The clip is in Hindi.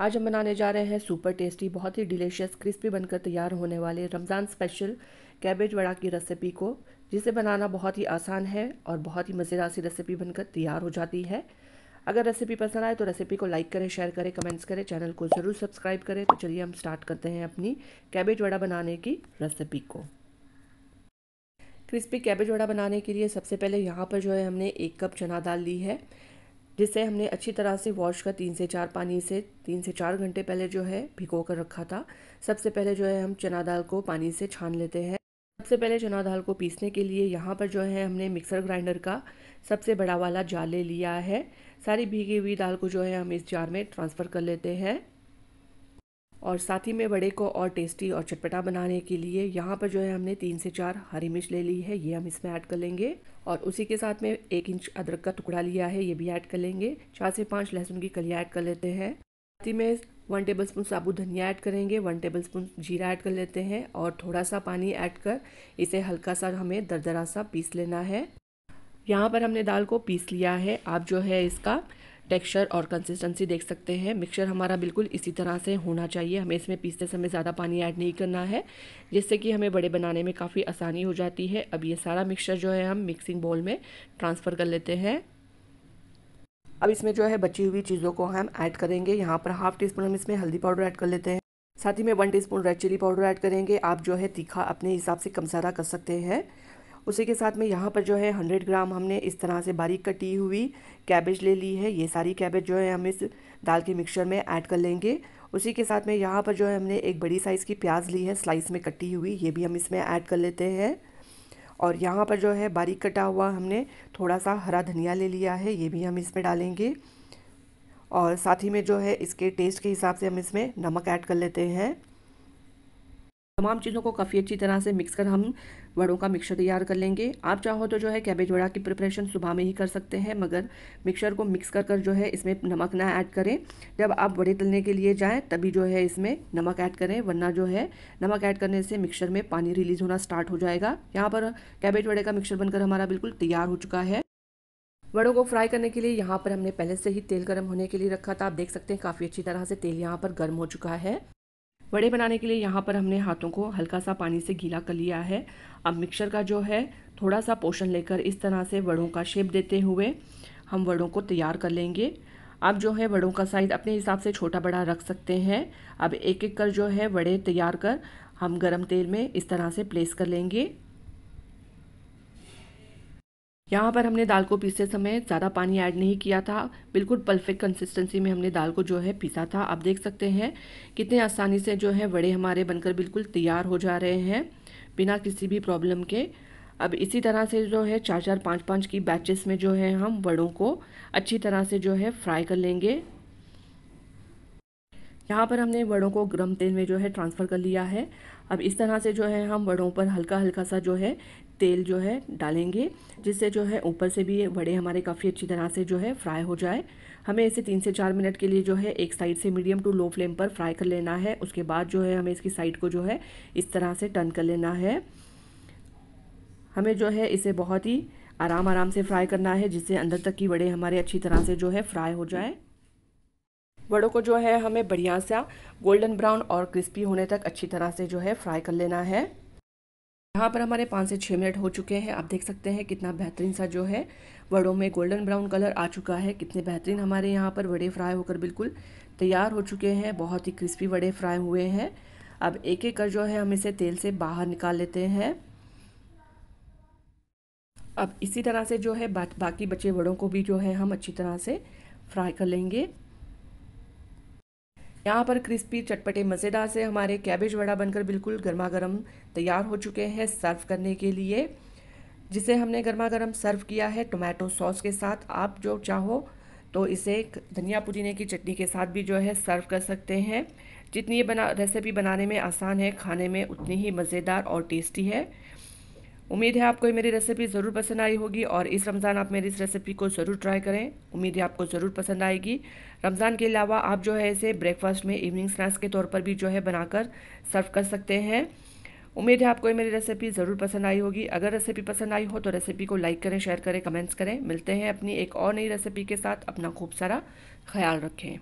आज हम बनाने जा रहे हैं सुपर टेस्टी बहुत ही डिलीशियस क्रिस्पी बनकर तैयार होने वाले रमज़ान स्पेशल कैबेज वड़ा की रेसिपी को, जिसे बनाना बहुत ही आसान है और बहुत ही मज़ेदार सी रेसिपी बनकर तैयार हो जाती है। अगर रेसिपी पसंद आए तो रेसिपी को लाइक करें शेयर करें कमेंट्स करें चैनल को ज़रूर सब्सक्राइब करें। तो चलिए हम स्टार्ट करते हैं अपनी कैबेज वड़ा बनाने की रेसिपी को। क्रिस्पी कैबेज वड़ा बनाने के लिए सबसे पहले यहाँ पर जो है हमने एक कप चना दाल ली है। जिसे हमने अच्छी तरह से वॉश कर तीन से चार पानी से तीन से चार घंटे पहले जो है भिगो कर रखा था। सबसे पहले जो है हम चना दाल को पानी से छान लेते हैं। सबसे पहले चना दाल को पीसने के लिए यहाँ पर जो है हमने मिक्सर ग्राइंडर का सबसे बड़ा वाला जाल ले लिया है। सारी भीगी हुई दाल को जो है हम इस जार में ट्रांसफ़र कर लेते हैं। और साथ ही में वड़े को और टेस्टी और चटपटा बनाने के लिए यहाँ पर जो है हमने तीन से चार हरी मिर्च ले ली है, ये हम इसमें ऐड कर लेंगे। और उसी के साथ में एक इंच अदरक का टुकड़ा लिया है, ये भी ऐड कर लेंगे। चार से पाँच लहसुन की कलियाँ ऐड कर लेते हैं। साथ ही में वन टेबल स्पून साबुत धनिया ऐड करेंगे वन टेबल स्पून जीरा ऐड कर लेते हैं और थोड़ा सा पानी ऐड कर इसे हल्का सा हमें दरदरा सा पीस लेना है। यहाँ पर हमने दाल को पीस लिया है, आप जो है इसका टेक्सचर और कंसिस्टेंसी देख सकते हैं। मिक्सचर हमारा बिल्कुल इसी तरह से होना चाहिए। हमें इसमें पीसते समय ज़्यादा पानी ऐड नहीं करना है, जिससे कि हमें बड़े बनाने में काफ़ी आसानी हो जाती है। अब ये सारा मिक्सचर जो है हम मिक्सिंग बोल में ट्रांसफ़र कर लेते हैं। अब इसमें जो है बची हुई चीज़ों को हम ऐड करेंगे। यहाँ पर हाफ़ टी स्पून हम इसमें हल्दी पाउडर ऐड कर लेते हैं। साथ ही में one teaspoon red chilli powder add करेंगे। आप जो है तीखा अपने हिसाब से कम ज़्यादा कर सकते हैं। उसी के साथ में यहाँ पर जो है हंड्रेड ग्राम हमने इस तरह से बारीक कटी हुई कैबेज ले ली है। ये सारी कैबेज जो है हम इस दाल के मिक्सचर में ऐड कर लेंगे। उसी के साथ में यहाँ पर जो है हमने एक बड़ी साइज़ की प्याज ली है स्लाइस में कटी हुई। ये भी हम इसमें ऐड कर लेते हैं। और यहाँ पर जो है बारीक कटा हुआ हमने थोड़ा सा हरा धनिया ले लिया है। ये भी हम इसमें डालेंगे। और साथ ही में जो है इसके टेस्ट के हिसाब से हम इसमें नमक ऐड कर लेते हैं। तमाम चीज़ों को काफ़ी अच्छी तरह से मिक्स कर हम वड़ों का मिक्सर तैयार कर लेंगे। आप चाहो तो जो है कैबेज वड़ा की प्रिपरेशन सुबह में ही कर सकते हैं, मगर मिक्सर को मिक्स कर कर जो है इसमें नमक ना ऐड करें। जब आप वड़े तलने के लिए जाएँ, तभी जो है इसमें नमक ऐड करें, वरना जो है नमक ऐड करने से मिक्सर में पानी रिलीज़ होना स्टार्ट हो जाएगा। यहाँ पर कैबेज वड़े का मिक्सर बनकर हमारा बिल्कुल तैयार हो चुका है। वड़ों को फ्राई करने के लिए यहाँ पर हमने पहले से ही तेल गर्म होने के लिए रखा था। आप देख सकते हैं काफ़ी अच्छी तरह से तेल यहाँ पर गर्म हो चुका है। वड़े बनाने के लिए यहाँ पर हमने हाथों को हल्का सा पानी से गीला कर लिया है। अब मिक्सर का जो है, थोड़ा सा पोषण लेकर इस तरह से वड़ों का शेप देते हुए हम वड़ों को तैयार कर लेंगे। अब जो है वड़ों का साइज़ अपने हिसाब से छोटा बड़ा रख सकते हैं। अब एक एक कर जो है वड़े तैयार कर हम गरम तेल में इस तरह से प्लेस कर लेंगे। यहाँ पर हमने दाल को पीसते समय ज़्यादा पानी ऐड नहीं किया था। बिल्कुल परफेक्ट कंसिस्टेंसी में हमने दाल को जो है पीसा था। आप देख सकते हैं कितने आसानी से जो है वड़े हमारे बनकर बिल्कुल तैयार हो जा रहे हैं बिना किसी भी प्रॉब्लम के। अब इसी तरह से जो है चार चार पाँच पाँच की बैचेस में जो है हम वड़ों को अच्छी तरह से जो है फ्राई कर लेंगे। यहाँ पर हमने वड़ों को गर्म तेल में जो है ट्रांसफ़र कर लिया है। अब इस तरह से जो है हम वड़ों पर हल्का हल्का सा जो है तेल जो है डालेंगे जिससे जो है ऊपर से भी वड़े हमारे काफ़ी अच्छी तरह से जो है फ्राई हो जाए हमें इसे तीन से चार मिनट के लिए जो है एक साइड से मीडियम टू लो फ्लेम पर फ्राई कर लेना है उसके बाद जो है हमें इसकी साइड को जो है इस तरह से टर्न कर लेना है हमें जो है इसे बहुत ही आराम आराम से फ्राई करना है जिससे अंदर तक की वड़े हमारे अच्छी तरह से जो है फ्राई हो जाए वड़ों को जो है हमें बढ़िया सा गोल्डन ब्राउन और क्रिस्पी होने तक अच्छी तरह से जो है फ्राई कर लेना है। यहाँ पर हमारे पाँच से छः मिनट हो चुके हैं। आप देख सकते हैं कितना बेहतरीन सा जो है वड़ों में गोल्डन ब्राउन कलर आ चुका है। कितने बेहतरीन हमारे यहाँ पर वड़े फ्राई होकर बिल्कुल तैयार हो चुके हैं। बहुत ही क्रिस्पी वड़े फ्राई हुए हैं। अब एक एक कर जो है हम इसे तेल से बाहर निकाल लेते हैं। अब इसी तरह से जो है बाकी बचे वड़ों को भी जो है हम अच्छी तरह से फ्राई कर लेंगे। यहाँ पर क्रिस्पी चटपटे मज़ेदार से हमारे कैबेज वड़ा बनकर बिल्कुल गर्मा गर्म तैयार हो चुके हैं सर्व करने के लिए, जिसे हमने गर्मा गर्म सर्व किया है टोमेटो सॉस के साथ। आप जो चाहो तो इसे धनिया पुदीने की चटनी के साथ भी जो है सर्व कर सकते हैं। जितनी ये बना, रेसिपी बनाने में आसान है, खाने में उतनी ही मज़ेदार और टेस्टी है। उम्मीद है आपको मेरी रेसिपी ज़रूर पसंद आई होगी और इस रमज़ान आप मेरी इस रेसिपी को ज़रूर ट्राई करें। उम्मीद है आपको ज़रूर पसंद आएगी। रमज़ान के अलावा आप जो है इसे ब्रेकफास्ट में इवनिंग स्नैक्स के तौर पर भी जो है बनाकर सर्व कर सकते हैं। उम्मीद है आपको मेरी रेसिपी ज़रूर पसंद आई होगी। अगर रेसिपी पसंद आई हो तो रेसिपी को लाइक करें शेयर करें कमेंट्स करें। मिलते हैं अपनी एक और नई रेसिपी के साथ। अपना खूब सारा ख्याल रखें।